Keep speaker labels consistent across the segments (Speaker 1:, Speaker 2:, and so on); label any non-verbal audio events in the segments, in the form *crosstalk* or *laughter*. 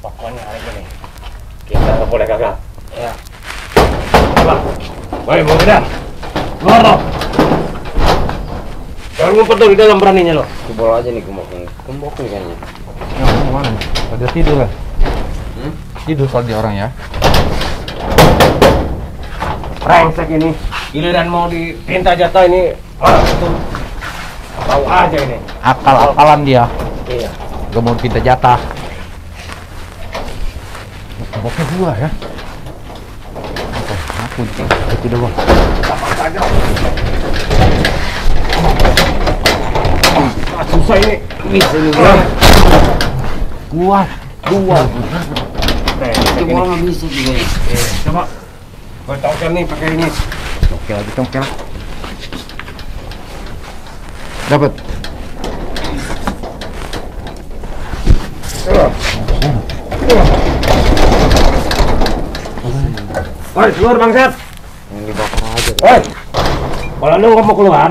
Speaker 1: Pokoknya hari ini kita nggak boleh gagal.
Speaker 2: Ya.
Speaker 1: Coba. Woi, mau kita. Keluar lo. Jangan ngumpet tuh di dalam beraninya lo.
Speaker 2: Jebol aja nih gembok. Gembok nih kayaknya.
Speaker 3: Ya, ke mana? Ada tidur lah.
Speaker 2: Hmm?
Speaker 3: Tidur soal di orang ya.
Speaker 1: Brengsek ini. Giliran mau dipinta jatah ini. Ah, itu. Tahu aja ini.
Speaker 3: Akal-akalan dia.
Speaker 1: Iya.
Speaker 3: Gak mau pinta jatah. Boknya dua ya. Oke, aku itu dulu.
Speaker 1: Ah, susah ini.
Speaker 2: Bisa nih.
Speaker 3: Kuat.
Speaker 1: Dua. Brengsek ini.
Speaker 2: Jebol nggak bisa juga ya.
Speaker 1: Eh, Coba. Gue congkel nih pakai ini.
Speaker 3: Oke lagi. Dapat.
Speaker 1: Woi, keluar bangsat.
Speaker 2: Yang dibakar aja.
Speaker 1: Woi. Kalau lu nggak mau keluar,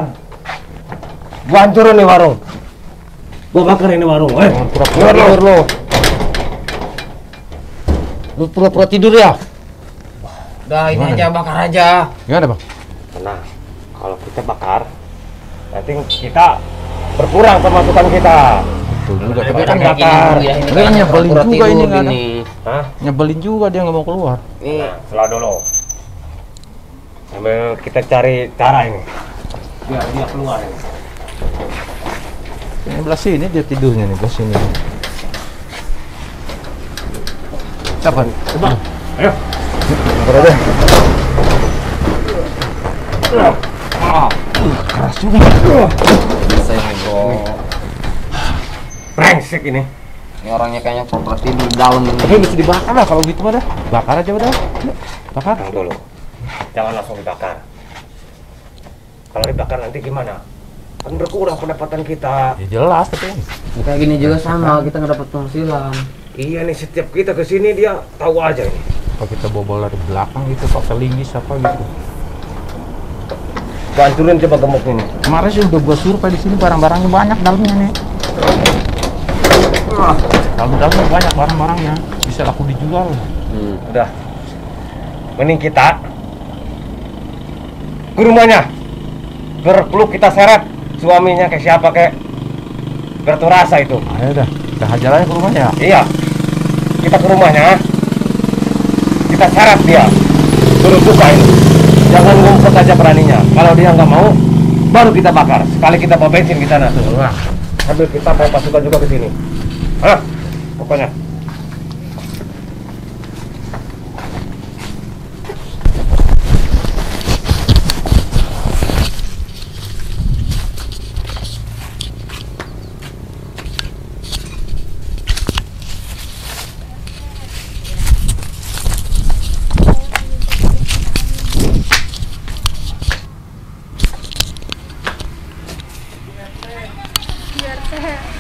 Speaker 1: gua hancurin nih warung. Gua bakar ini warung. Woi.
Speaker 3: Pura-pura tidur lo. Lu pura-pura tidur ya?
Speaker 2: Udah ini aja bakar aja.
Speaker 3: Gimana bang?
Speaker 1: Tenang. Kalau kita bakar, nanti kita berkurang pemasukan kita.
Speaker 3: Tuh juga.
Speaker 1: Tapi kan
Speaker 3: kan
Speaker 1: bakar.
Speaker 3: Dia kan nyebelin juga ini kan.
Speaker 2: Ini.
Speaker 1: Hah?
Speaker 3: nyebelin juga dia nggak mau keluar.
Speaker 2: Nih.
Speaker 1: Nah, setelah dulu. Sambil kita cari cara ini. Biar dia keluar ini.
Speaker 3: Ini belah sini dia tidurnya nih, belah sini. Siapa?
Speaker 1: Coba. Ayo.
Speaker 3: Berada.
Speaker 1: Ah,
Speaker 3: Keras juga.
Speaker 2: Ini bro.
Speaker 1: brengsek ini.
Speaker 2: Ini orangnya kayaknya tidur di dalam
Speaker 3: Tapi
Speaker 2: ini.
Speaker 3: mesti dibakar lah kalau gitu mah dah. Bakar aja udah. Bakar.
Speaker 1: Tenang dulu. Jangan langsung dibakar. Kalau dibakar nanti gimana? Kan berkurang pendapatan kita.
Speaker 3: Ya jelas tapi.
Speaker 2: Kayak gini juga sama, kita nggak dapat penghasilan.
Speaker 1: Iya nih setiap kita ke sini dia tahu aja ini.
Speaker 3: Kalau kita bobol dari belakang gitu, pakai linggis apa gitu.
Speaker 1: Gua hancurin coba gemuk ini.
Speaker 3: Kemarin sih udah gua survei di sini barang-barangnya banyak dalamnya nih. Dalam-dalamnya banyak barang-barangnya, bisa laku dijual.
Speaker 2: Hmm.
Speaker 1: Udah. Mending kita ke rumahnya. Berpeluk kita seret suaminya kayak siapa kayak berturasa itu.
Speaker 3: Ayo dah, kita hajar aja ke rumahnya.
Speaker 1: Iya. Kita ke rumahnya. Kita seret dia. Suruh buka ini. Jangan ngumpet aja beraninya. Kalau dia nggak mau, baru kita bakar. Sekali kita bawa bensin ke sana. Sambil kita bawa pasukan juga ke sini. Hah? Pokoknya.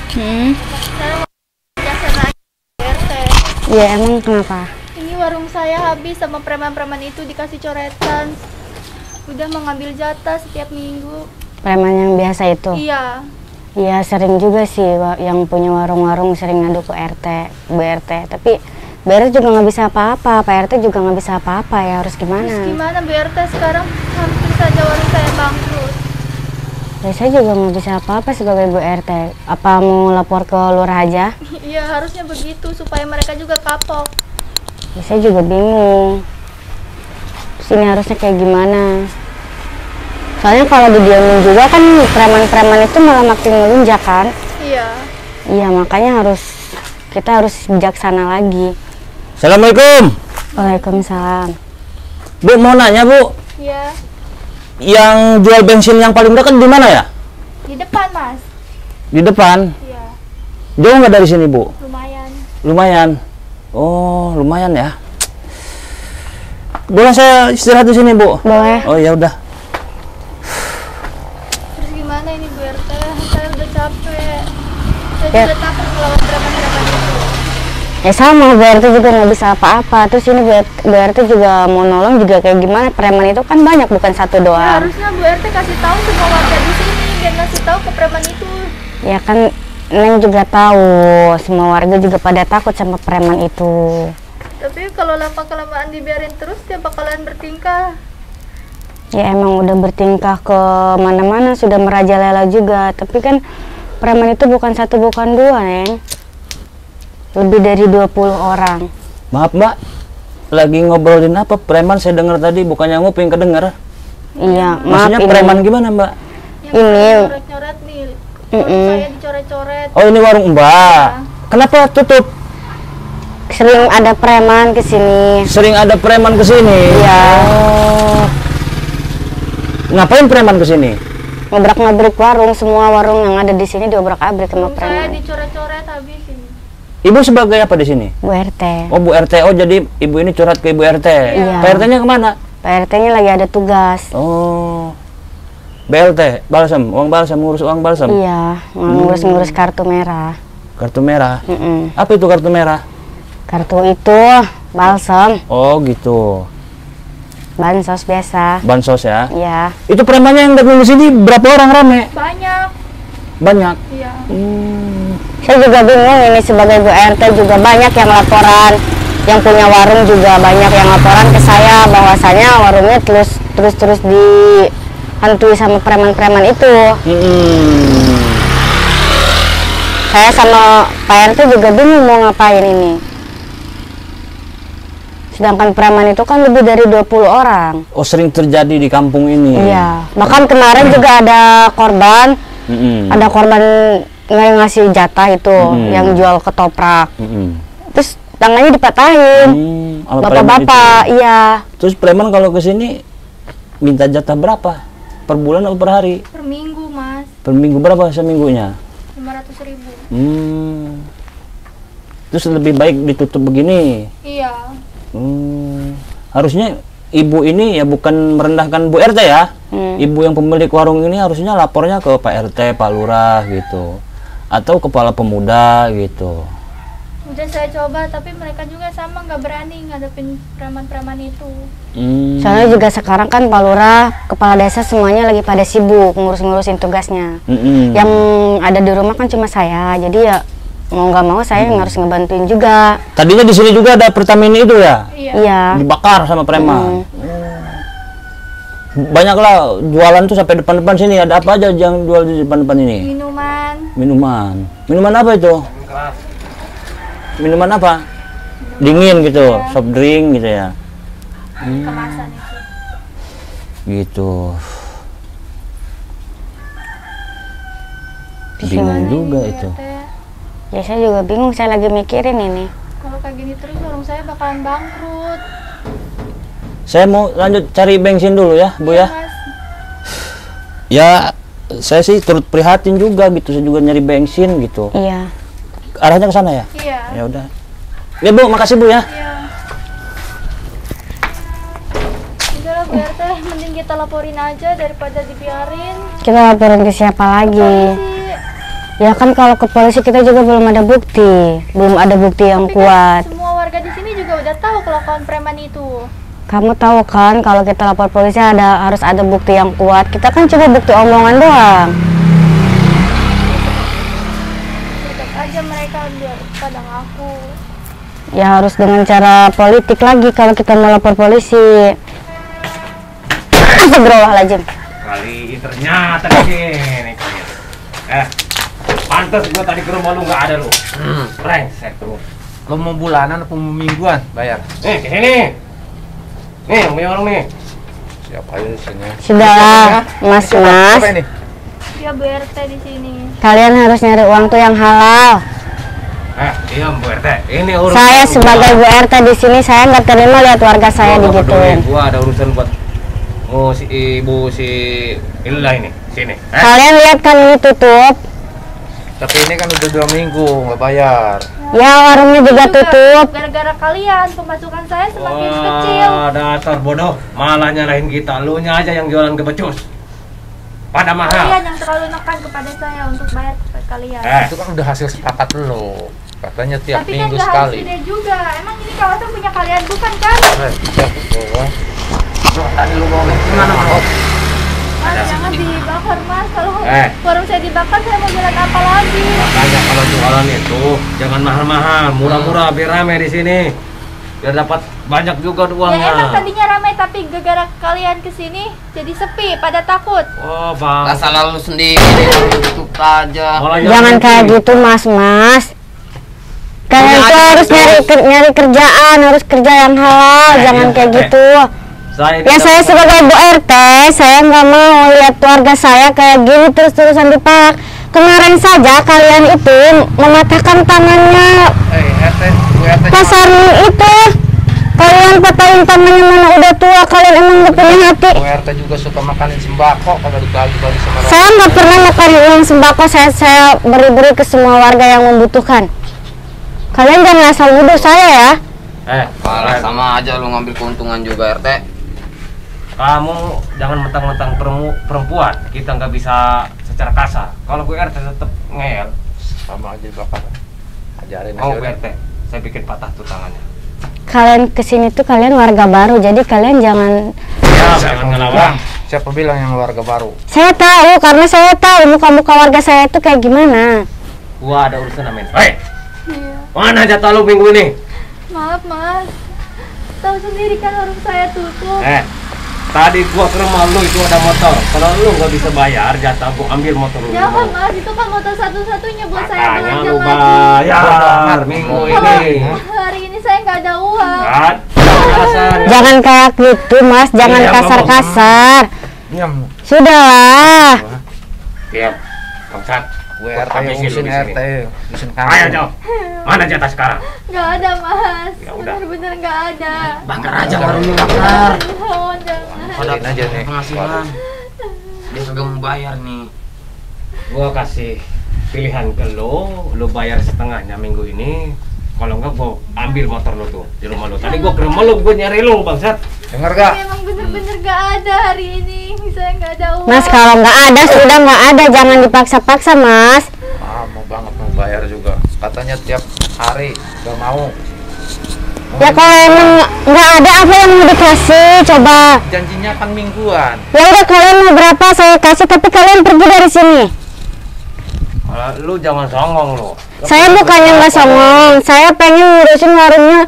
Speaker 4: Hmm.
Speaker 5: RT.
Speaker 4: Ya emang kenapa?
Speaker 5: Ini warung saya habis sama preman-preman itu dikasih coretan. Udah mengambil jatah setiap minggu.
Speaker 4: Preman yang biasa itu?
Speaker 5: Iya.
Speaker 4: Iya sering juga sih yang punya warung-warung sering ngadu ke RT, Bu RT. Tapi Bu RT juga nggak bisa apa-apa, Pak RT juga nggak bisa apa-apa ya harus gimana?
Speaker 5: gimana Bu RT sekarang hampir saja warung saya bangkrut.
Speaker 4: Ya, saya juga nggak bisa apa-apa sebagai Bu RT. Apa mau lapor ke lurah aja? *laughs*
Speaker 5: Iya harusnya begitu supaya mereka juga kapok.
Speaker 4: Ya, saya juga bingung. Terus ini harusnya kayak gimana? Soalnya kalau didiamin juga kan preman-preman itu malah makin melunjak kan?
Speaker 5: Iya.
Speaker 4: Iya makanya harus kita harus bijaksana lagi.
Speaker 6: Assalamualaikum.
Speaker 4: Waalaikumsalam.
Speaker 6: Bu mau nanya Bu,
Speaker 5: Iya.
Speaker 6: Yang jual bensin yang paling dekat di mana ya?
Speaker 5: Di depan mas.
Speaker 6: Di depan.
Speaker 5: Iya.
Speaker 6: Jauh nggak dari sini Bu?
Speaker 5: Lumayan.
Speaker 6: Lumayan. Oh lumayan ya. Boleh saya istirahat di sini Bu?
Speaker 4: Boleh.
Speaker 6: Oh ya udah.
Speaker 5: Terus gimana ini Bu RT? Saya udah capek. Saya
Speaker 4: Ya.
Speaker 5: juga takut itu.
Speaker 4: Ya sama, Bu RT juga nggak bisa apa-apa. Terus ini Bu Bu RT juga mau nolong juga kayak gimana? Preman itu kan banyak, bukan satu
Speaker 5: Ya,
Speaker 4: doang.
Speaker 5: harusnya Bu RT kasih tahu semua warga di sini biar ngasih tahu ke preman itu.
Speaker 4: Ya kan Neng juga tahu, semua warga juga pada takut sama preman itu.
Speaker 5: Tapi kalau lama kelamaan dibiarin terus dia bakalan bertingkah.
Speaker 4: Ya emang udah bertingkah ke mana-mana, sudah merajalela juga. Tapi kan preman itu bukan satu, bukan dua, Neng. Lebih dari 20 orang.
Speaker 6: Maaf mbak, lagi ngobrolin apa? Preman saya dengar tadi, bukannya nguping kedengar.
Speaker 4: Iya, maaf
Speaker 6: Maksudnya
Speaker 4: ini.
Speaker 6: preman gimana mbak?
Speaker 5: Yang
Speaker 4: Ini.
Speaker 5: coret-coret nih. Warung
Speaker 4: Mm-mm.
Speaker 5: saya dicoret-coret.
Speaker 6: Oh ini warung mbak. Kenapa tutup?
Speaker 4: Sering ada preman ke sini.
Speaker 6: Sering ada preman ke sini.
Speaker 4: Iya.
Speaker 6: Oh. Ngapain preman ke sini?
Speaker 4: Ngobrak-ngabrik warung, semua warung yang ada di sini diobrak-abrik sama
Speaker 5: Warung saya
Speaker 4: preman.
Speaker 5: dicoret-coret habis.
Speaker 6: Ibu sebagai apa di sini?
Speaker 4: Bu RT.
Speaker 6: Oh Bu RT. Oh jadi ibu ini curhat ke ibu RT.
Speaker 4: Iya.
Speaker 6: Pak RT-nya ke mana?
Speaker 4: Pak RT-nya lagi ada tugas.
Speaker 6: Oh. BLT, balsam, uang balsam, ngurus uang balsam.
Speaker 4: Iya, ngurus-ngurus kartu merah.
Speaker 6: Kartu merah.
Speaker 4: Mm-mm.
Speaker 6: Apa itu kartu merah?
Speaker 4: Kartu itu balsam,
Speaker 6: Oh gitu.
Speaker 4: bansos biasa.
Speaker 6: Bansos ya.
Speaker 4: Iya.
Speaker 6: Itu premannya yang datang ke sini berapa orang rame?
Speaker 5: Banyak.
Speaker 6: Banyak.
Speaker 5: Iya.
Speaker 6: Hmm.
Speaker 4: Saya juga bingung ini sebagai Bu RT juga banyak yang laporan. Yang punya warung juga banyak yang laporan ke saya bahwasanya warungnya terus terus terus dihantui sama preman-preman itu.
Speaker 6: Hmm.
Speaker 4: Saya sama Pak RT juga bingung mau ngapain ini. Sedangkan preman itu kan lebih dari 20 orang.
Speaker 6: Oh sering terjadi di kampung ini.
Speaker 4: Iya. Bahkan kemarin juga ada korban,
Speaker 6: Mm-mm.
Speaker 4: ada korban ngasih jatah itu
Speaker 6: Hmm.
Speaker 4: yang jual ketoprak.
Speaker 6: Mm-mm.
Speaker 4: Terus tangannya dipatahin.
Speaker 6: Hmm,
Speaker 4: Bapak-bapak,
Speaker 6: itu.
Speaker 4: iya.
Speaker 6: Terus preman kalau ke sini minta jatah berapa? Per bulan atau per hari?
Speaker 5: Per minggu, Mas.
Speaker 6: Per minggu berapa seminggunya?
Speaker 5: 500 ribu.
Speaker 6: Hmm. Terus lebih baik ditutup begini.
Speaker 5: Iya.
Speaker 6: Hmm. Harusnya ibu ini ya bukan merendahkan Bu RT ya.
Speaker 4: Hmm.
Speaker 6: Ibu yang pemilik warung ini harusnya lapornya ke Pak RT, Pak Lurah gitu. Atau kepala pemuda gitu.
Speaker 5: Udah saya coba, tapi mereka juga sama nggak berani ngadepin preman-preman itu.
Speaker 6: Hmm.
Speaker 4: Soalnya juga sekarang kan Pak Lurah, kepala desa semuanya lagi pada sibuk ngurus-ngurusin tugasnya.
Speaker 6: Mm-mm.
Speaker 4: Yang ada di rumah kan cuma saya, jadi ya mau nggak mau saya yang harus ngebantuin juga.
Speaker 6: Tadinya di sini juga ada Pertamina itu ya?
Speaker 5: Iya.
Speaker 4: Iya.
Speaker 6: Dibakar sama preman. Banyak lah jualan tuh sampai depan-depan sini. Ada apa aja yang jual di depan-depan ini?
Speaker 5: Minuman,
Speaker 6: Minuman. Minuman apa itu? Minuman apa? Dingin gitu, soft drink gitu ya.
Speaker 5: kemasan itu.
Speaker 6: Gitu. Bingung juga itu.
Speaker 4: Ya saya juga bingung, saya lagi mikirin ini.
Speaker 5: Kalau kayak gini terus warung saya bakalan bangkrut.
Speaker 6: Saya mau lanjut cari bensin dulu ya, Bu ya.
Speaker 5: Mas,
Speaker 6: Ya, saya sih turut prihatin juga gitu. Saya juga nyari bensin gitu.
Speaker 4: Iya.
Speaker 6: Arahnya ke sana ya?
Speaker 5: iya.
Speaker 6: Ya udah. Ya Bu, makasih Bu ya.
Speaker 5: Iya. Udah lah Bu RT, mending kita laporin aja daripada dibiarin.
Speaker 4: Kita laporin ke siapa lagi?
Speaker 5: Polisi.
Speaker 4: Ya kan kalau ke polisi kita juga belum ada bukti, belum ada bukti yang
Speaker 5: Tapi
Speaker 4: kuat.
Speaker 5: kan semua warga di sini juga udah tahu kelakuan preman itu.
Speaker 4: Kamu tahu kan kalau kita lapor polisi ada harus ada bukti yang kuat. Kita kan cuma bukti omongan doang.
Speaker 5: Tetap aja mereka biar pada ngaku.
Speaker 4: Ya harus dengan cara politik lagi kalau kita mau lapor polisi. Astagfirullahaladzim.
Speaker 1: Kali ternyata di sini kalian. Eh, pantas gua tadi ke rumah lu nggak ada lu. Brengsek lu.
Speaker 3: Lo mau bulanan apa mau mingguan bayar?
Speaker 1: Nih, ke sini. Nih, yang punya warung nih.
Speaker 3: Siapa aja di sini?
Speaker 4: Sudahlah, mas mas.
Speaker 3: Apa ini?
Speaker 5: Ya Bu RT di sini.
Speaker 4: Kalian harus nyari uang tuh yang halal.
Speaker 1: Eh, diam Bu RT. Ini urusan
Speaker 4: Saya sebagai Bu RT di sini saya nggak terima lihat warga saya
Speaker 1: Gua
Speaker 4: digituin.
Speaker 1: Gua ada urusan buat Oh, si ibu si Illa ini. Sini. Eh,
Speaker 4: Kalian lihat kan ini tutup.
Speaker 3: Tapi ini kan udah dua minggu nggak bayar.
Speaker 4: Ya warungnya juga tutup.
Speaker 5: Gara-gara kalian pemasukan saya semakin kecil.
Speaker 1: Wah, dasar bodoh. Malah nyalahin kita. Lu nya aja yang jualan kebecus. Pada mahal.
Speaker 5: Kalian yang terlalu nekan kepada saya untuk bayar ke kalian.
Speaker 1: Eh,
Speaker 3: Itu kan udah hasil sepakat lo. Katanya tiap
Speaker 5: Tapi kan
Speaker 3: minggu
Speaker 5: gak harus
Speaker 3: sekali.
Speaker 5: gede juga. Emang ini kawasan punya kalian bukan kan?
Speaker 3: Eh, ya, oh.
Speaker 1: tadi lu ngomong gimana mau?
Speaker 5: Mas, Mas, jangan dibakar mas. Kalau
Speaker 1: Eh.
Speaker 5: warung saya dibakar, saya mau jalan apa lagi?
Speaker 1: Makanya kalau jualan itu jangan mahal-mahal, murah-murah biar rame di sini. Biar dapat banyak juga
Speaker 5: Ya
Speaker 1: uangnya.
Speaker 5: emang tadinya ramai, tapi gara-gara kalian ke sini jadi sepi, pada takut.
Speaker 1: Oh, Bang.
Speaker 2: Lah salah lu sendiri *laughs* tutup aja.
Speaker 1: Malah
Speaker 4: Jangan
Speaker 1: nyampe
Speaker 4: kayak gitu mas mas. Kalian tuh harus nyari ker- nyari kerjaan, harus kerja yang halal,
Speaker 1: Eh,
Speaker 4: jangan
Speaker 1: iya,
Speaker 4: kayak
Speaker 1: eh.
Speaker 4: gitu.
Speaker 1: Saya
Speaker 4: Ya saya sebagai Bu RT, saya nggak mau lihat keluarga saya kayak gini terus-terusan dipak. Kemarin saja kalian itu mematahkan tangannya
Speaker 3: Eh, RT, Bu RT.
Speaker 4: pasar itu. Kalian patahin tangannya mana udah tua, kalian emang nggak punya hati.
Speaker 3: Bu RT juga suka makanin sembako kalau dibagi-bagi sama orang.
Speaker 4: Saya nggak pernah makan uang sembako, saya saya beri-beri ke semua warga yang membutuhkan. Kalian jangan asal nuduh saya ya.
Speaker 1: Eh, eh,
Speaker 2: sama aja lu ngambil keuntungan juga RT.
Speaker 1: Kamu jangan mentang-mentang perempuan. Kita nggak bisa secara kasar. Kalau Bu RT tetap ngeyel,
Speaker 3: Sama aja bakar. Ajarin
Speaker 1: mau Bu
Speaker 3: aja.
Speaker 1: RT, saya bikin patah tuh tangannya.
Speaker 4: Kalian ke sini tuh kalian warga baru, jadi kalian jangan.
Speaker 1: Ya, jangan ngelawan.
Speaker 3: Siapa bilang yang warga baru?
Speaker 4: Saya tahu karena saya tahu muka-muka warga saya itu kayak gimana.
Speaker 1: Gua ada urusan amin. Hei,
Speaker 5: Iya.
Speaker 1: mana jatah lu minggu ini?
Speaker 5: Maaf mas, tahu sendiri kan warung saya tutup.
Speaker 1: Eh, tadi gua ke rumah lu itu ada motor. Kalau lu nggak bisa bayar, jatah gua ambil motor lu.
Speaker 5: Jangan mas, itu kan motor satu-satunya buat saya belanja
Speaker 1: lu
Speaker 5: lagi.
Speaker 1: bayar minggu
Speaker 5: Kalau
Speaker 1: ini.
Speaker 5: hari ini saya nggak ada uang.
Speaker 1: Kan?
Speaker 4: Jangan kayak gitu mas, jangan
Speaker 1: Iya,
Speaker 4: kasar-kasar.
Speaker 3: Diam.
Speaker 4: Sudahlah.
Speaker 1: Diam. Bangsat.
Speaker 3: Bu
Speaker 1: Gua
Speaker 3: RT
Speaker 1: habisin lu
Speaker 3: usin
Speaker 1: di sini.
Speaker 3: RT. Usin
Speaker 1: Ayo,
Speaker 3: kamu.
Speaker 1: jauh. Mana jatah sekarang?
Speaker 5: Nggak ada mas,
Speaker 1: Ya udah.
Speaker 5: bener-bener nggak ada.
Speaker 2: Bakar aja warungnya bakar.
Speaker 3: Udahin aja nih.
Speaker 2: Penghasilan. Dia kagak mau bayar nih.
Speaker 1: Gua kasih pilihan ke lu, lu bayar setengahnya minggu ini. Kalau enggak gua ambil motor lu tuh di rumah lu. Tadi gua ke rumah lu, gua nyari lu, bangsat.
Speaker 3: Dengar gak?
Speaker 5: Memang bener-bener nggak ada hari ini. Saya nggak ada uang.
Speaker 4: Mas kalau nggak ada sudah nggak ada, jangan dipaksa-paksa mas.
Speaker 3: Ah, mau banget mau bayar juga. Katanya tiap hari gak mau.
Speaker 4: Ya kalau emang nggak ada apa yang mau dikasih, coba.
Speaker 3: Janjinya kan mingguan.
Speaker 4: Ya udah kalian mau berapa saya kasih, tapi kalian pergi dari sini.
Speaker 1: Kalau lu jangan songong lu.
Speaker 4: Saya bukannya nggak songong, saya pengen ngurusin warungnya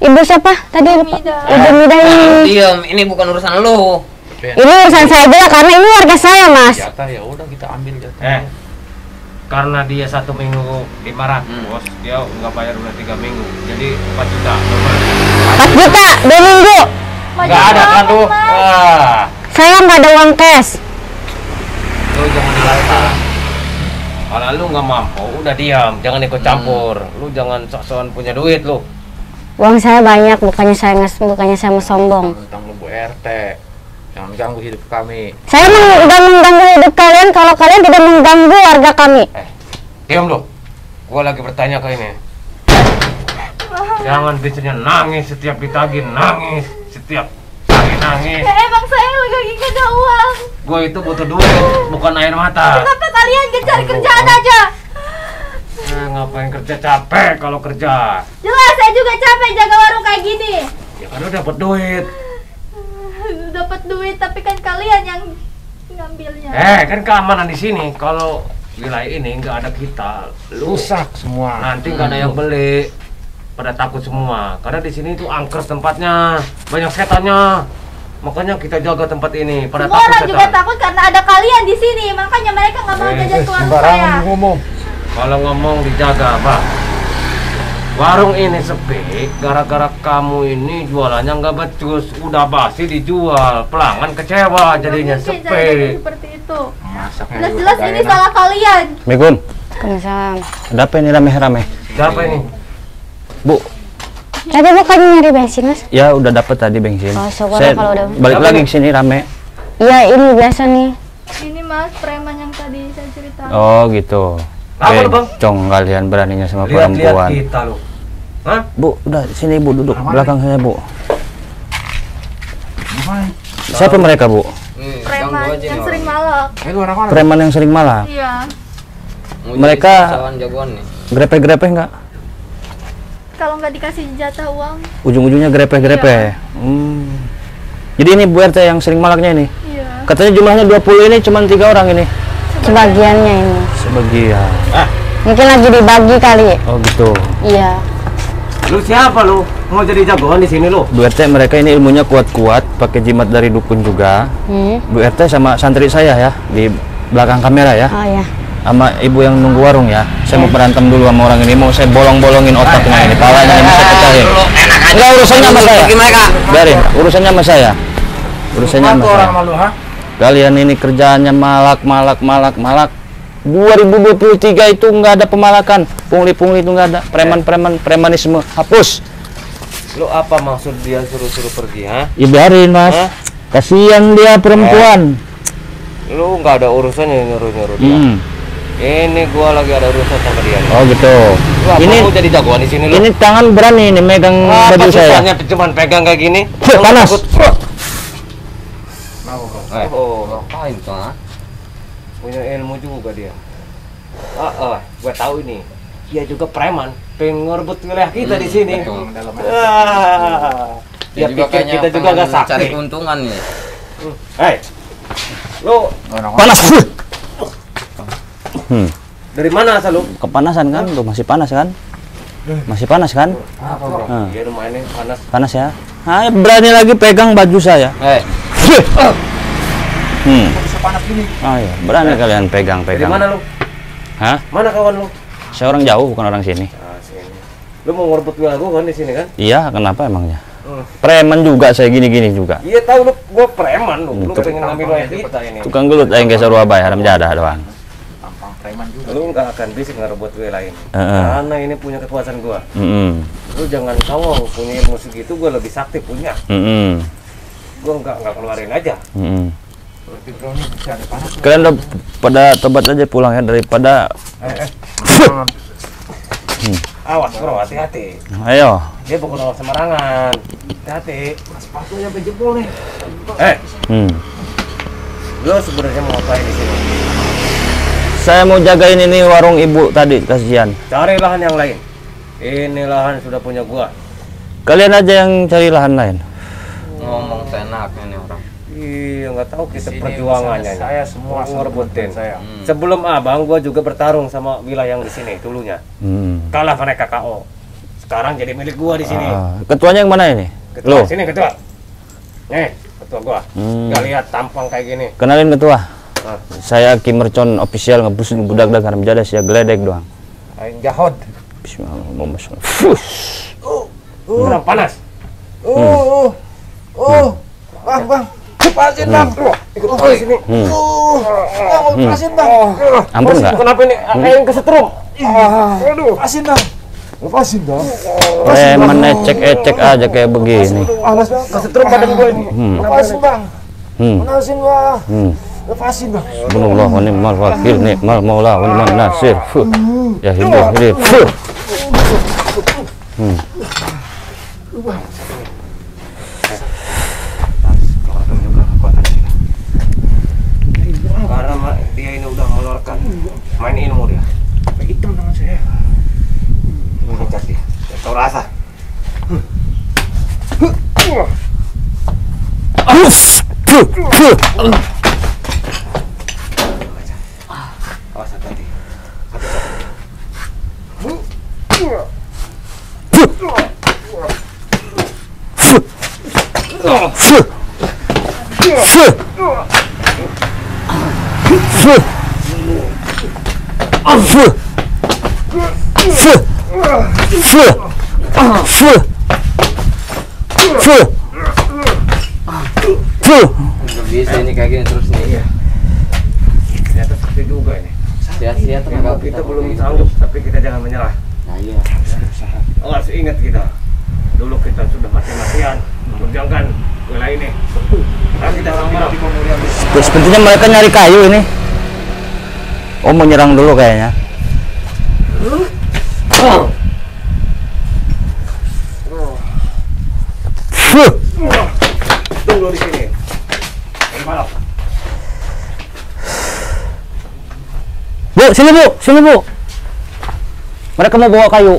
Speaker 4: ibu siapa tadi lupa.
Speaker 5: Mida.
Speaker 4: Ibu Mida ini.
Speaker 2: Diam, ini bukan urusan lu.
Speaker 4: Ini urusan saya juga karena ini warga saya mas.
Speaker 3: Jatah ya udah kita ambil jatah.
Speaker 1: Eh, karena dia satu minggu 500
Speaker 2: Hmm.
Speaker 1: bos, dia nggak bayar udah tiga minggu, jadi 4 juta.
Speaker 4: 4 juta dua minggu.
Speaker 1: Nggak ada kan?
Speaker 5: Mas.
Speaker 1: Ah,
Speaker 4: Saya nggak ada uang cash.
Speaker 1: lu jangan alasan. Kalau lu nggak mampu, udah diam, jangan ikut campur. Lu jangan sok-sokan punya duit lu.
Speaker 4: Uang saya banyak, bukannya saya nges, bukannya saya mau sombong.
Speaker 3: Tentang lu Bu RT. Jangan ganggu hidup kami.
Speaker 4: Saya udah mengganggu hidup kalian kalau kalian tidak mengganggu warga kami.
Speaker 1: Eh, diam lu. Gua lagi bertanya ke ini. Jangan biasanya nangis setiap ditagih, nangis setiap tagih nangis.
Speaker 5: Ya emang saya lagi ada uang.
Speaker 1: Gue itu butuh duit, bukan air mata.
Speaker 5: Kenapa kalian gencar kerjaan aja?
Speaker 1: Nah, ngapain kerja capek kalau kerja?
Speaker 5: Jelas saya juga capek jaga warung kayak gini.
Speaker 1: Ya kan udah dapat duit.
Speaker 5: Dapat duit tapi kan kalian yang ngambilnya.
Speaker 1: Eh, kan keamanan di sini. Kalau wilayah ini nggak ada kita,
Speaker 3: Rusak semua.
Speaker 1: nanti nggak ada yang beli. Pada takut semua. Karena di sini tuh angker tempatnya, banyak setannya. Makanya kita jaga tempat ini. Pada
Speaker 5: Semua
Speaker 1: takut
Speaker 5: orang juga
Speaker 1: setan.
Speaker 5: takut karena ada kalian di sini. Makanya mereka nggak mau
Speaker 1: Eh,
Speaker 5: jajan ke warung
Speaker 3: Sembarangan
Speaker 5: saya.
Speaker 3: ngomong.
Speaker 1: Kalau ngomong dijaga, Pak. Warung ini sepi gara-gara kamu ini jualannya nggak becus, udah basi dijual, pelanggan kecewa jadinya
Speaker 5: mungkin
Speaker 1: sepi.
Speaker 5: jadi seperti itu.
Speaker 3: Masaknya
Speaker 5: Jelas-jelas
Speaker 3: kagak
Speaker 5: ini
Speaker 3: enak.
Speaker 5: salah kalian.
Speaker 6: Assalamualaikum.
Speaker 4: Waalaikumsalam.
Speaker 6: Ada apa ini rame-rame?
Speaker 1: Siapa ini?
Speaker 6: Bu,
Speaker 4: Tadi bukan nyari bensin mas?
Speaker 6: ya udah dapet tadi bensin.
Speaker 4: Oh, syukur
Speaker 6: Saya
Speaker 4: kalau udah.
Speaker 6: balik lagi ke sini rame.
Speaker 4: Iya ini biasa nih.
Speaker 5: Ini mas preman yang tadi saya cerita.
Speaker 6: Oh gitu.
Speaker 1: Apa lu, Bang?
Speaker 6: Bencong kalian beraninya sama
Speaker 1: Lihat-lihat
Speaker 6: perempuan.
Speaker 1: kita lu. Hah?
Speaker 6: Bu, udah sini Bu duduk
Speaker 3: Mana?
Speaker 6: belakang saya Bu.
Speaker 3: Gimana?
Speaker 6: Siapa mereka Bu?
Speaker 2: Nih,
Speaker 5: Preman yang
Speaker 2: nih
Speaker 5: sering malak.
Speaker 3: Eh?
Speaker 6: Preman yang sering malah.
Speaker 5: Iya.
Speaker 6: Mereka-
Speaker 2: pahlawan jagoan nih.
Speaker 6: Grepe-grepe nggak?
Speaker 5: Kalau nggak dikasih jatah uang,
Speaker 6: Ujung-ujungnya grepe-grepe.
Speaker 5: Iya.
Speaker 6: Hmm. Jadi ini Bu RT yang sering malaknya ini.
Speaker 5: iya.
Speaker 6: Katanya jumlahnya 20 ini cuma tiga orang ini.
Speaker 4: Sebagiannya ini.
Speaker 6: Sebagian.
Speaker 4: Mungkin lagi dibagi kali.
Speaker 6: Oh gitu.
Speaker 4: Iya.
Speaker 1: Lu siapa lu? Mau jadi jagoan di sini lu?
Speaker 6: Bu RT mereka ini ilmunya kuat-kuat, pakai jimat dari dukun juga.
Speaker 4: Hmm.
Speaker 6: Bu RT sama santri saya ya di belakang kamera ya.
Speaker 4: Oh ya.
Speaker 6: Sama ibu yang nunggu warung ya. Saya mau berantem dulu sama orang ini, mau saya bolong-bolongin otaknya ini, palanya ini saya pecahin. Enggak urusannya sama saya.
Speaker 2: mereka.
Speaker 6: Biarin, urusannya sama saya. Urusannya sama saya. Kalian ini kerjaannya malak, malak, malak, malak. 2023 itu nggak ada pemalakan, pungli-pungli itu nggak ada, preman-preman, premanisme, hapus.
Speaker 1: Lu apa maksud dia suruh-suruh pergi, ha?
Speaker 6: Ya biarin mas,
Speaker 1: Hah?
Speaker 6: kasihan dia perempuan.
Speaker 1: Lu nggak ada urusannya nyuruh-nyuruh dia.
Speaker 6: Hmm.
Speaker 1: Ini gua lagi ada urusan sama dia. nih.
Speaker 6: Oh gitu.
Speaker 1: Lu apa
Speaker 6: Ini
Speaker 1: jadi jagoan di sini lu?
Speaker 6: ini tangan berani nih megang
Speaker 1: apa
Speaker 6: baju saya.
Speaker 1: susahnya cuman pegang kayak gini?
Speaker 6: Panas.
Speaker 1: takut-
Speaker 2: Eh,
Speaker 1: Oh,
Speaker 2: ngapain tuh, ha?
Speaker 1: Punya ilmu juga dia. Ah, ah, gua tahu ini. Dia juga preman, pengen ngerebut wilayah kita di sini.
Speaker 2: betul.
Speaker 1: Ah, dia
Speaker 2: juga
Speaker 1: pikir
Speaker 2: kayaknya
Speaker 1: kita juga gak sakti.
Speaker 2: Cari keuntungan nih.
Speaker 1: Hei, lu
Speaker 6: Panas. Hmm.
Speaker 1: dari mana asal lu?
Speaker 6: Kepanasan kan? Tuh masih panas kan? Masih panas kan?
Speaker 1: Apa bro?
Speaker 6: Ah.
Speaker 1: Dia rumah ini panas.
Speaker 6: Panas ya? Ah, berani lagi pegang baju saya.
Speaker 2: Eh,
Speaker 6: Hmm. Oh iya, berani kalian
Speaker 1: Dari
Speaker 6: pegang-pegang.
Speaker 1: mana lu?
Speaker 6: Hah?
Speaker 1: Mana kawan lu?
Speaker 6: Saya orang jauh, bukan orang sini.
Speaker 1: Ah, sini. Lu mau ngerebut wilayah gua kan di sini kan?
Speaker 6: Iya, kenapa emangnya?
Speaker 1: Hmm.
Speaker 6: Preman juga saya gini-gini juga.
Speaker 1: Iya tahu lu, gua preman lu. Lu pengen ngambil wilayah kita ini.
Speaker 6: Tukang gelut aing geser wabai haram jadah doang.
Speaker 1: Lu nggak akan bisa ngerebut wilayah ini.
Speaker 6: Heeh.
Speaker 1: Karena ini punya kekuasaan gua.
Speaker 6: Heeh.
Speaker 1: Lu jangan songong punya ilmu segitu, gua lebih sakti punya.
Speaker 6: Heeh.
Speaker 1: Gua nggak nggak keluarin aja.
Speaker 6: Heeh. Kalian udah pada tobat aja pulang ya daripada
Speaker 1: Awas bro, hati-hati.
Speaker 6: ayo.
Speaker 1: Dia bukan orang sembarangan. Hati-hati. Sepatunya berjebol nih. Eh,
Speaker 6: Hmm.
Speaker 1: lu sebenarnya mau ngapain di sini?
Speaker 6: Saya mau jagain ini warung ibu tadi, kasihan.
Speaker 1: Cari lahan yang lain. Ini lahan sudah punya gua.
Speaker 6: Kalian aja yang cari lahan lain.
Speaker 2: ngomong seenaknya nih.
Speaker 1: Iya, nggak tahu kita
Speaker 3: Sini
Speaker 1: perjuangannya.
Speaker 3: saya semua
Speaker 1: ngerebutin.
Speaker 3: saya.
Speaker 2: Hmm.
Speaker 1: Sebelum abang, gua juga bertarung sama wilayah yang di sini dulunya.
Speaker 6: Hmm.
Speaker 1: Kalah mereka KO. Sekarang jadi milik gua di sini.
Speaker 6: Ah, ketuanya yang mana ini?
Speaker 1: Ketua,
Speaker 6: Lo.
Speaker 1: sini ketua. Nih, ketua gua.
Speaker 6: Hmm.
Speaker 1: Nggak lihat tampang kayak gini.
Speaker 6: Kenalin ketua.
Speaker 1: Ah.
Speaker 6: Saya Kim Mercon official ngebus budak dak haram jadah saya geledek doang.
Speaker 3: Aing jahod.
Speaker 6: Bismillahirrahmanirrahim. Fush.
Speaker 1: Kurang panas.
Speaker 3: Oh, oh, oh, bang, bang, lepasin bang.
Speaker 1: Ikut gua di sini.
Speaker 6: Hmm.
Speaker 3: Oh, bang, lepasin bang.
Speaker 6: Ampun
Speaker 1: Bos,
Speaker 6: enggak?
Speaker 1: itu kenapa ini? Kayak yang kesetrum.
Speaker 3: Aduh, lepasin bang. Lepasin bang.
Speaker 6: Preman ecek-ecek aja kayak begini.
Speaker 3: Panas bang.
Speaker 1: Kesetrum badan gua ini.
Speaker 6: Hmm.
Speaker 3: Lepasin bang.
Speaker 6: Hmm.
Speaker 3: Lepasin bang.
Speaker 6: Hmm.
Speaker 3: Lepasin bang.
Speaker 6: Subhanallah wa ni'mal wakil ni'mal maula wa ni'mal nasir. Ya hidup hidup. Hmm.
Speaker 1: main ini dia sampai
Speaker 3: hitam tangan saya
Speaker 1: hmm. cacat dia saya tahu rasa Awas hati-hati.
Speaker 6: Feu Feu Feu Feu Feu Feu
Speaker 2: Nggak bisa ini kayak gini terus nih Iya
Speaker 1: Ternyata seperti juga ini
Speaker 2: Sia-sia
Speaker 1: ternyata kita belum sanggup Tapi kita jangan menyerah
Speaker 2: Nah iya.
Speaker 1: Harus berusaha Awas ingat kita Dulu kita sudah mati-matian Memperjuangkan wilayah ini
Speaker 6: Terus pentingnya mereka nyari kayu ini. Oh mau nyerang dulu kayaknya. Fuh.
Speaker 1: Tunggu di sini.
Speaker 6: Bu, sini bu, sini bu. Mereka mau bawa kayu.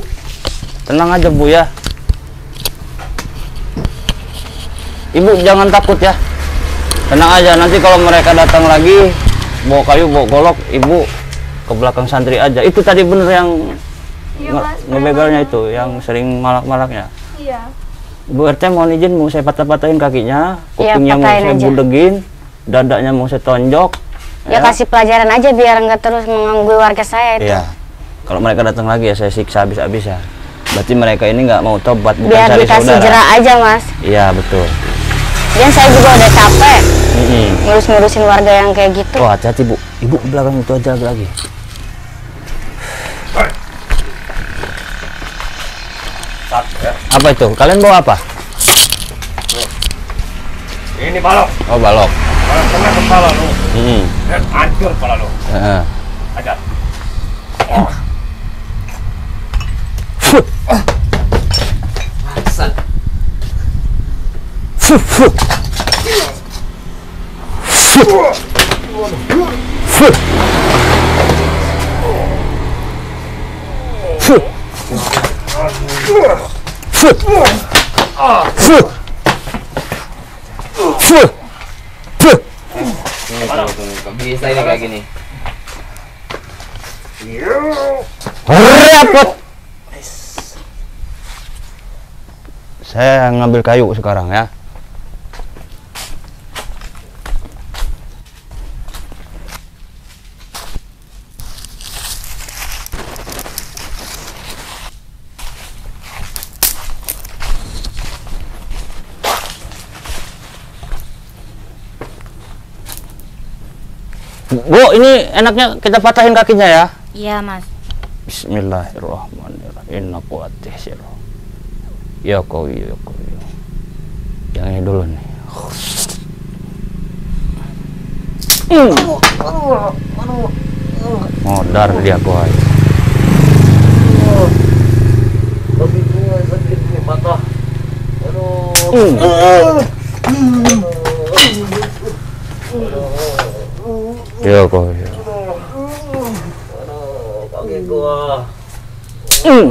Speaker 6: Tenang aja bu ya. Ibu jangan takut ya. tenang aja nanti kalau mereka datang lagi bawa kayu bawa golok ibu ke belakang santri aja itu tadi bener yang
Speaker 5: Iya,
Speaker 6: nge- ngebegalnya itu yang sering malak-malaknya
Speaker 5: Iya.
Speaker 6: Bu RT mohon izin mau saya patah-patahin kakinya,
Speaker 4: Iya,
Speaker 6: kupingnya mau
Speaker 4: patahin
Speaker 6: saya
Speaker 4: aja.
Speaker 6: budegin, dadanya mau saya tonjok.
Speaker 4: Ya kasih pelajaran aja biar nggak terus mengganggu warga saya itu.
Speaker 6: Iya. Kalau mereka datang lagi ya saya siksa habis-habis ya. Berarti mereka ini nggak mau tobat bukan
Speaker 4: Biar
Speaker 6: cari
Speaker 4: dikasih
Speaker 6: saudara.
Speaker 4: jerak aja mas.
Speaker 6: Iya betul.
Speaker 4: Dan saya juga udah capek
Speaker 6: Mm-mm.
Speaker 4: ngurus-ngurusin warga yang kayak gitu.
Speaker 6: Oh hati-hati bu, ibu belakang itu aja lagi. Apa itu? Kalian bawa apa?
Speaker 1: Ini balok.
Speaker 6: Oh balok.
Speaker 1: Kalau kena kepala lu,
Speaker 6: Mm-mm.
Speaker 1: eh, hancur kepala lu.
Speaker 6: Heeh.
Speaker 1: Ajar.
Speaker 6: Fuh, fuh. Fuh. Fuh. Fuh. Fuh. Fuh. Fuh.
Speaker 2: Bisa ini kayak gini.
Speaker 6: Repot. Saya ngambil kayu sekarang ya. Bu, ini enaknya kita patahin kakinya ya.
Speaker 4: Iya mas.
Speaker 6: Bismillahirrahmanirrahim. Inna quwwati. Ya kau ya kau. Yang ini dulu nih. Hmm. Modar dia boy. Ya kau ya. Hmm.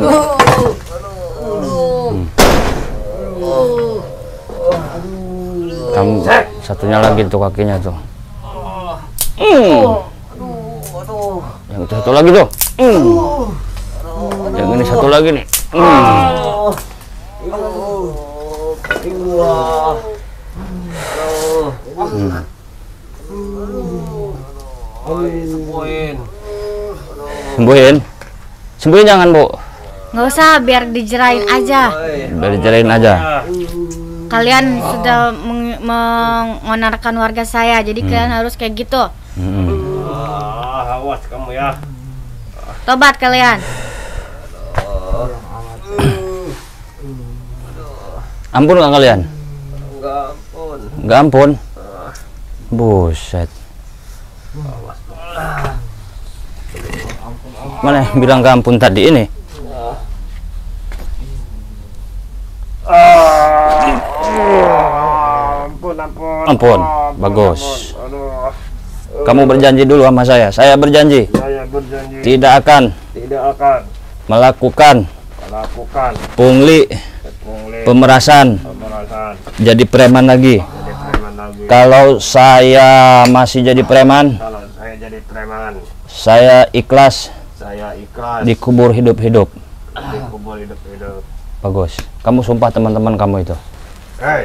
Speaker 6: Kamu satunya lagi tuh kakinya tuh. Hmm. Yang itu satu lagi tuh. Hmm. Yang ini satu lagi nih. Sembuhin. Sembuhin jangan, Bu.
Speaker 7: Nggak usah, biar dijerain aja.
Speaker 6: Udah dijalanin aja.
Speaker 7: Kalian sudah meng- mengonarkan warga saya, jadi kalian harus kayak gitu.
Speaker 6: Hmm.
Speaker 1: Ah, awas kamu ya.
Speaker 7: Tobat kalian.
Speaker 6: Ampun nggak kalian? Nggak ampun. Buset. Mana bilang nggak ampun tadi ini?
Speaker 1: Ampun, ampun.
Speaker 6: Ampun, bagus. Kamu berjanji dulu sama saya. Saya berjanji
Speaker 1: saya berjanji
Speaker 6: tidak akan
Speaker 1: tidak akan
Speaker 6: melakukan
Speaker 1: melakukan
Speaker 6: pungli
Speaker 1: pungli
Speaker 6: pemerasan
Speaker 1: pemerasan
Speaker 6: jadi preman lagi.
Speaker 1: jadi preman lagi.
Speaker 6: Kalau saya masih jadi preman,
Speaker 1: Kalau saya jadi preman,
Speaker 6: saya ikhlas
Speaker 1: saya ikhlas
Speaker 6: dikubur hidup-hidup.
Speaker 1: dikubur hidup-hidup.
Speaker 6: Bagus. Kamu sumpah teman-teman kamu itu.
Speaker 1: Hei,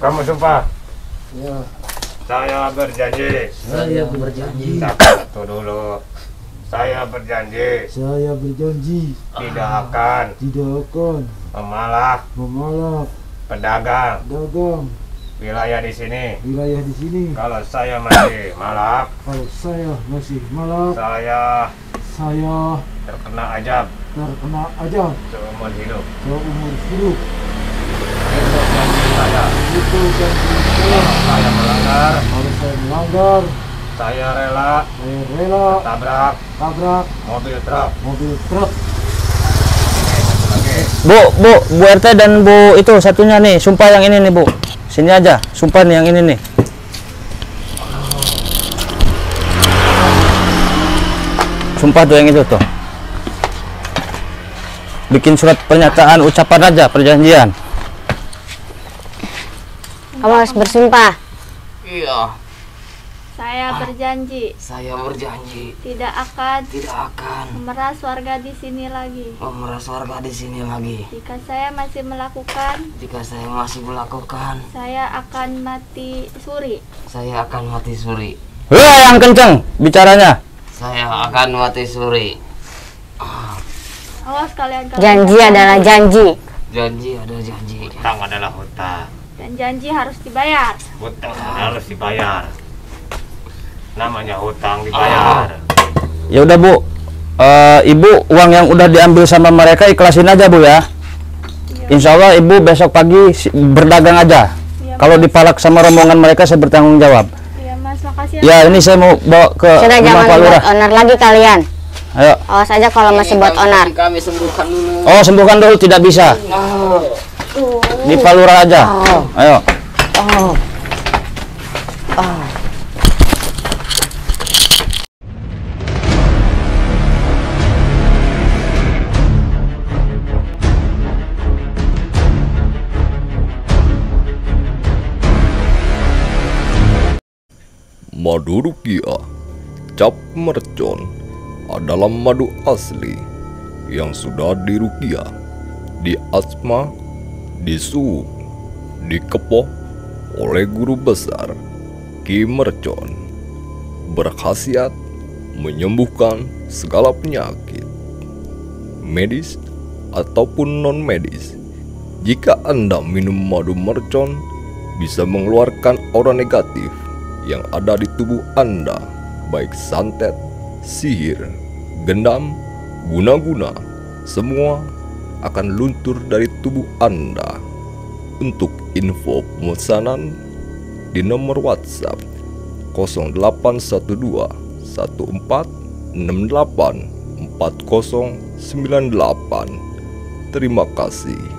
Speaker 1: kamu sumpah? Saya berjanji.
Speaker 2: Saya berjanji.
Speaker 1: Satu dulu. Saya berjanji
Speaker 8: Saya berjanji
Speaker 1: tidak akan
Speaker 8: tidak akan
Speaker 1: memalak
Speaker 8: memalak
Speaker 1: pedagang
Speaker 8: dagang
Speaker 1: wilayah di sini.
Speaker 8: wilayah di sini.
Speaker 1: Kalau saya masih malak,
Speaker 8: Kalau saya masih malak,
Speaker 1: saya
Speaker 8: saya
Speaker 1: terkena ajab
Speaker 8: terkena ajab
Speaker 1: seumur hidup.
Speaker 8: seumur hidup.
Speaker 1: Itu janji saya.
Speaker 8: Itu janji saya.
Speaker 1: Kalau saya melanggar,
Speaker 8: Kalau saya melanggar,
Speaker 1: saya rela
Speaker 8: saya rela
Speaker 1: tabrak
Speaker 8: tabrak
Speaker 1: mobil truk.
Speaker 8: mobil truk.
Speaker 6: Bu, Bu, Bu RT dan Bu itu satunya nih, sumpah yang ini nih, Bu. Sini aja, sumpah nih yang ini nih. Sumpah tuh yang itu tuh. Bikin surat pernyataan ucapan aja perjanjian.
Speaker 4: Kamu harus bersumpah.
Speaker 2: Iya,
Speaker 5: Saya berjanji
Speaker 2: saya berjanji
Speaker 5: tidak akan
Speaker 2: tidak akan
Speaker 5: memeras warga di sini lagi.
Speaker 2: memeras warga di sini lagi.
Speaker 5: Jika saya masih melakukan,
Speaker 2: Jika saya masih melakukan,
Speaker 5: saya akan mati suri.
Speaker 2: saya akan mati suri.
Speaker 6: Hei, yang kenceng bicaranya.
Speaker 2: Saya akan mati suri.
Speaker 5: Awas kalian kalian.
Speaker 4: Janji adalah janji.
Speaker 2: Janji ada janji.
Speaker 1: Hutang adalah hutang.
Speaker 5: Dan janji harus dibayar.
Speaker 1: Hutang harus dibayar. Namanya hutang dibayar.
Speaker 6: Ya udah Bu. Eh, ibu uang yang udah diambil sama mereka ikhlasin aja Bu ya. Insya Allah Ibu besok pagi berdagang aja.
Speaker 5: Iya,
Speaker 6: Kalau dipalak sama rombongan mereka saya bertanggung jawab.
Speaker 5: Makasih
Speaker 6: Ya ini saya mau bawa ke
Speaker 4: Sudah
Speaker 6: rumah
Speaker 4: jangan
Speaker 6: Pak
Speaker 4: buat
Speaker 6: Lurah.
Speaker 4: owner lagi kalian.
Speaker 6: Ayo.
Speaker 4: Awas aja kalau masih buat
Speaker 2: Kami-
Speaker 4: owner.
Speaker 2: Kami sembuhkan dulu.
Speaker 6: Oh sembuhkan dulu tidak bisa. Di Pak Lurah aja. Ayo.
Speaker 9: Madu rukia, cap mercon adalah madu asli yang sudah dirukia, diasma, disuuk, dikepoh oleh guru besar Ki Mercon. Berkhasiat menyembuhkan segala penyakit, medis ataupun non-medis. Jika Anda minum madu mercon, bisa mengeluarkan aura negatif yang ada di tubuh Anda, baik santet, sihir, gendam, guna-guna, semua akan luntur dari tubuh Anda. Untuk info pemesanan di nomor WhatsApp 0812 1468 4098. Terima kasih.